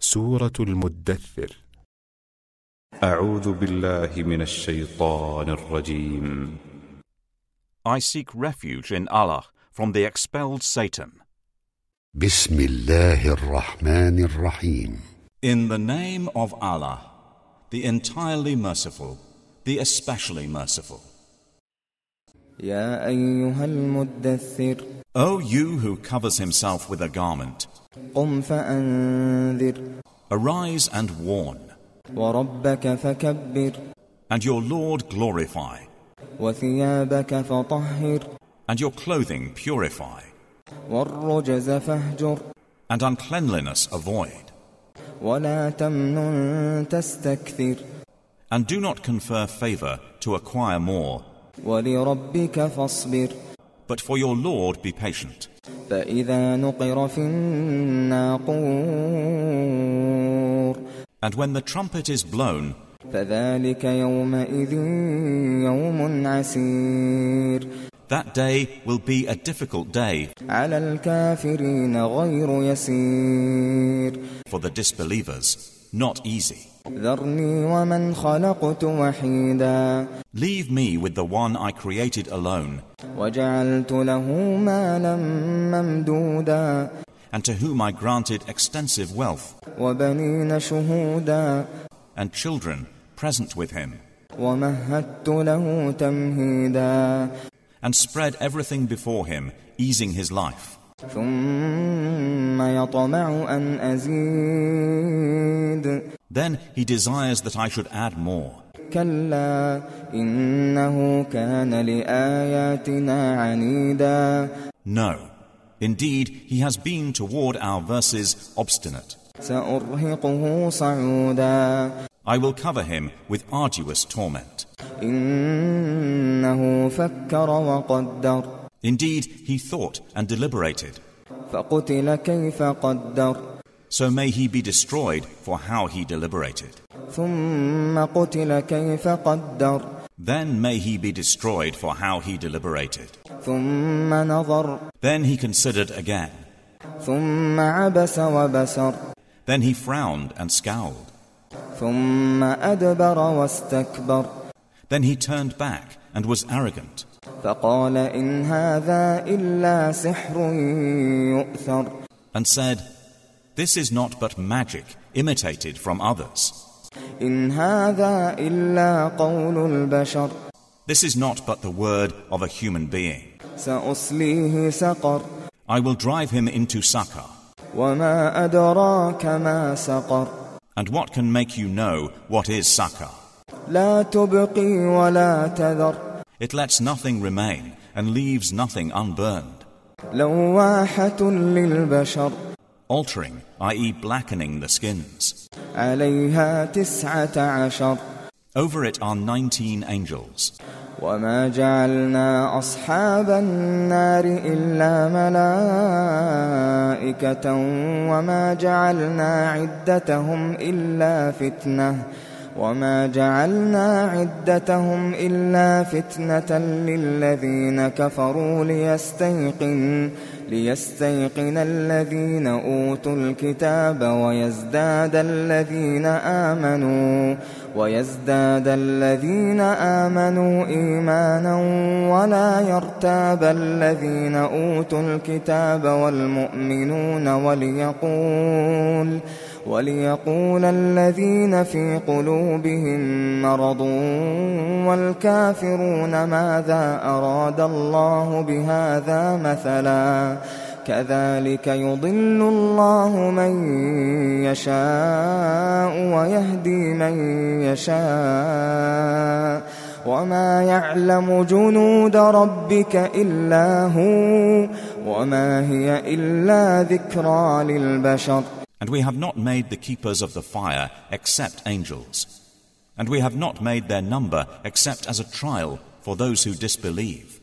سورة المدثر أعوذ بالله من الشيطان الرجيم I seek refuge in Allah from the expelled Satan. بسم الله الرحمن الرحيم In the name of Allah, the entirely merciful, the especially merciful. يا أيها المدثر O you who covers himself with a garment, قم فأنذر arise and warn, وربك فكبر and your Lord glorify, وثيابك فطهر and your clothing purify, والرجز فاهجر and uncleanliness avoid, ولا تمنن تستكثر and do not confer favor to acquire more, ولربك فاصبر but for your Lord be patient. فإذا نقر في الناقور And when the trumpet is blown, فذلك يومئذ يوم عسير that day will be a difficult day على الكافرين غير يسير for the disbelievers, not easy. ذرني ومن خلقت وحيدا Leave me with the one I created alone, وجعلت له مالا ممدودا and to whom I granted extensive wealth, وبنين شهودا and children present with him, ومهدت له تمهيدا and spread everything before him, easing his life. ثم يطمع أن أزيد Then he desires that I should add more. No, indeed he has been toward our verses obstinate. I will cover him with arduous torment. Indeed, he thought and deliberated so may he be destroyed for how he deliberated. Then may he be destroyed for how he deliberated. Then he considered again. Then he frowned and scowled. Then he turned back and was arrogant. And said, this is not but magic imitated from others. This is not but the word of a human being. I will drive him into sakar. And what can make you know what is sakar? It lets nothing remain and leaves nothing unburned altering, i.e., blackening the skins. عليها تسعة عشر Over it are 19 angels. وما جعلنا أصحاب النار إلا ملائكة وما جعلنا عدتهم إلا فتنة وما جعلنا عدتهم إلا فتنة للذين كفروا ليستيقن ليستيقن الذين أوتوا الكتاب ويزداد الذين آمنوا ويزداد الذين آمنوا إيمانا ولا يرتاب الذين أوتوا الكتاب والمؤمنون وليقول وليقول الذين في قلوبهم مرض والكافرون ماذا أراد الله بهذا مثلا كذلك يضل الله من يشاء ويهدي من يشاء وما يعلم جنود ربك إلا هو وما هي إلا ذكرى للبشر And we have not made the keepers of the fire except angels. And we have not made their number except as a trial for those who disbelieve.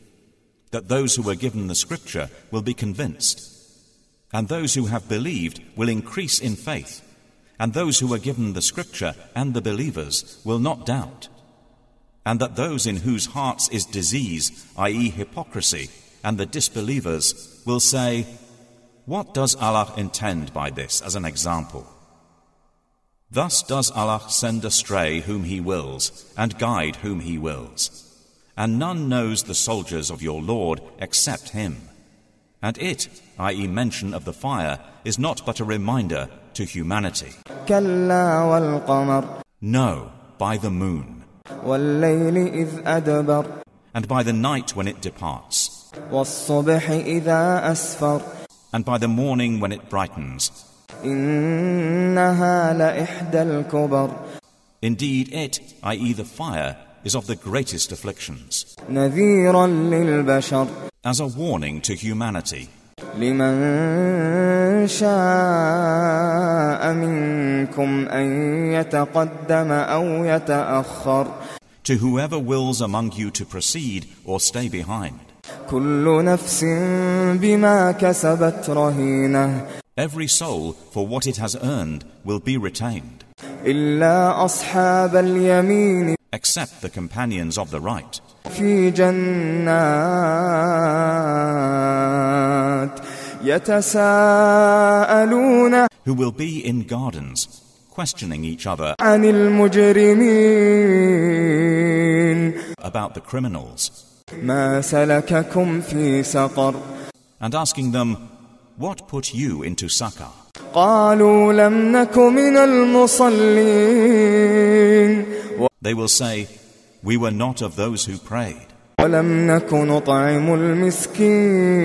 That those who were given the scripture will be convinced. And those who have believed will increase in faith. And those who were given the scripture and the believers will not doubt. And that those in whose hearts is disease, i.e., hypocrisy, and the disbelievers will say, what does Allah intend by this as an example? Thus does Allah send astray whom He wills, and guide whom He wills. And none knows the soldiers of your Lord except Him. And it, i.e., mention of the fire, is not but a reminder to humanity. No, by the moon. And by the night when it departs and by the morning when it brightens. إنها لإحدى الكبر Indeed, it, i.e., the fire, is of the greatest afflictions, نذيرا للبشر as a warning to humanity. لمن شاء منكم أن يتقدم أو يتأخر To whoever wills among you to proceed or stay behind. كل نفس بما كسبت رهينة Every soul, for what it has earned, will be retained, إلا أصحاب اليمين except the companions of the right, في جنات يتساءلون who will be in gardens, questioning each other عن المجرمين about the criminals, ما سلككم في سقر and asking them, What put you into Sakar? قالوا لم نك من المصلين They will say, We were not of those who prayed, ولم نك نطعم المسكين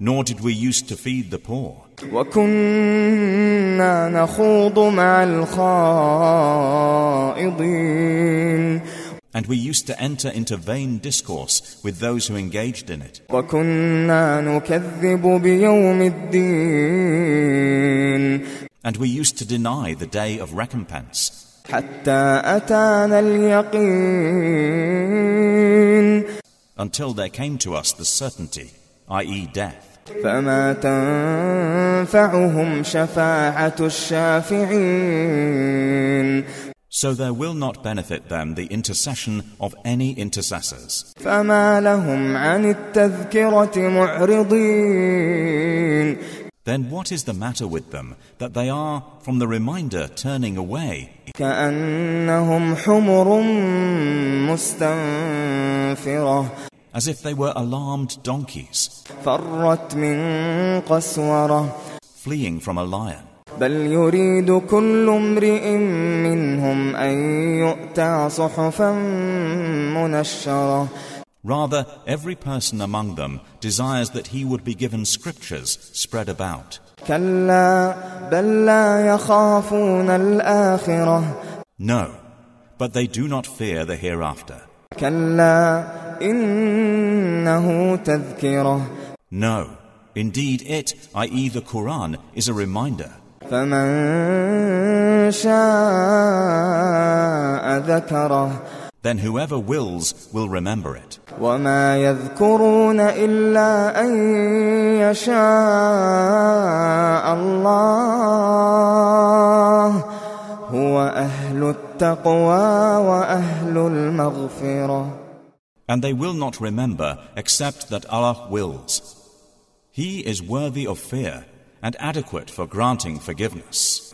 nor did we used to feed the poor, وكنا نخوض مع الخائضين and we used to enter into vain discourse with those who engaged in it, وكنا نكذب بيوم الدين and we used to deny the day of recompense, حتى أتانا اليقين until there came to us the certainty, i.e., death. فما تنفعهم شفاعة الشافعين so there will not benefit them the intercession of any intercessors. Then what is the matter with them that they are from the reminder turning away? As if they were alarmed donkeys fleeing from a lion. بل يريد كل امرئ منهم أن يؤتى صحفا منشرة Rather, every person among them desires that he would be given scriptures spread about. كلا بل لا يخافون الآخرة No, but they do not fear the hereafter. كلا إنه تذكرة No, indeed it, i.e., the Quran, is a reminder. فمن شاء ذكره Then whoever wills will remember it. وما يذكرون إلا أن يشاء الله هو أهل التقوى وأهل المغفرة And they will not remember except that Allah wills. He is worthy of fear and adequate for granting forgiveness.